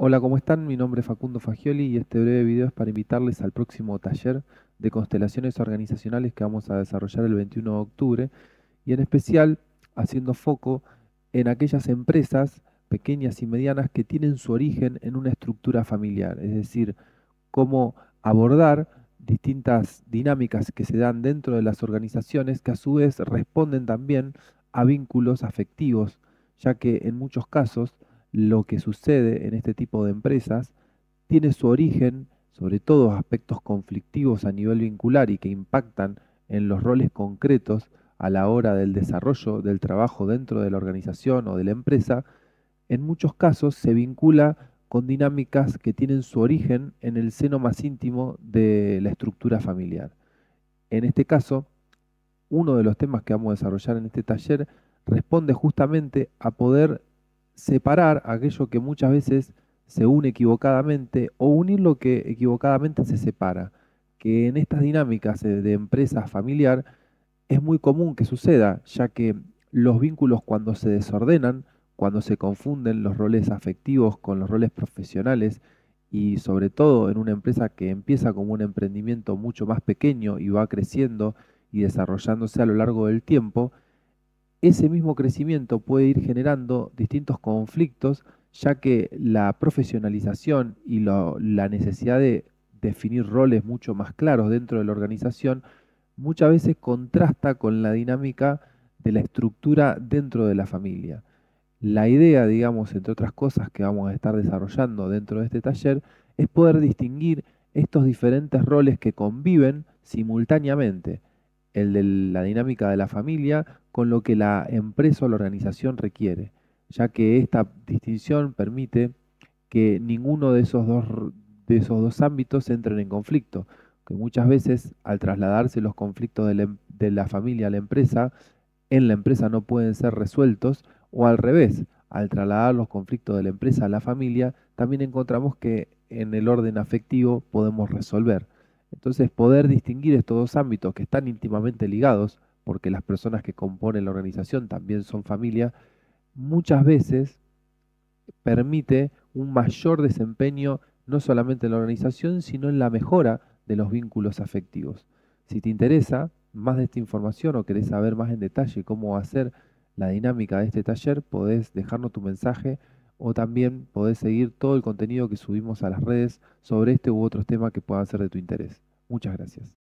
Hola, ¿cómo están? Mi nombre es Facundo Fagioli y este breve video es para invitarles al próximo taller de constelaciones organizacionales que vamos a desarrollar el 21 de octubre y en especial haciendo foco en aquellas empresas pequeñas y medianas que tienen su origen en una estructura familiar, es decir, cómo abordar distintas dinámicas que se dan dentro de las organizaciones que a su vez responden también a vínculos afectivos, ya que en muchos casos lo que sucede en este tipo de empresas tiene su origen, sobre todo aspectos conflictivos a nivel vincular y que impactan en los roles concretos a la hora del desarrollo del trabajo dentro de la organización o de la empresa, en muchos casos se vincula con dinámicas que tienen su origen en el seno más íntimo de la estructura familiar. En este caso, uno de los temas que vamos a desarrollar en este taller responde justamente a poder separar aquello que muchas veces se une equivocadamente o unir lo que equivocadamente se separa, que en estas dinámicas de empresa familiar es muy común que suceda, ya que los vínculos cuando se desordenan, cuando se confunden los roles afectivos con los roles profesionales y sobre todo en una empresa que empieza como un emprendimiento mucho más pequeño y va creciendo y desarrollándose a lo largo del tiempo, ese mismo crecimiento puede ir generando distintos conflictos, ya que la profesionalización y la necesidad de definir roles mucho más claros dentro de la organización muchas veces contrasta con la dinámica de la estructura dentro de la familia. La idea, digamos, entre otras cosas que vamos a estar desarrollando dentro de este taller, es poder distinguir estos diferentes roles que conviven simultáneamente el de la dinámica de la familia con lo que la empresa o la organización requiere, ya que esta distinción permite que ninguno de esos dos, de esos dos ámbitos entren en conflicto, que muchas veces al trasladarse los conflictos de la, em, de la familia a la empresa, en la empresa no pueden ser resueltos, o al revés, al trasladar los conflictos de la empresa a la familia, también encontramos que en el orden afectivo podemos resolver. Entonces, poder distinguir estos dos ámbitos que están íntimamente ligados, porque las personas que componen la organización también son familia, muchas veces permite un mayor desempeño no solamente en la organización, sino en la mejora de los vínculos afectivos. Si te interesa más de esta información o querés saber más en detalle cómo hacer la dinámica de este taller, podés dejarnos tu mensaje o también podés seguir todo el contenido que subimos a las redes sobre este u otros temas que puedan ser de tu interés. Muchas gracias.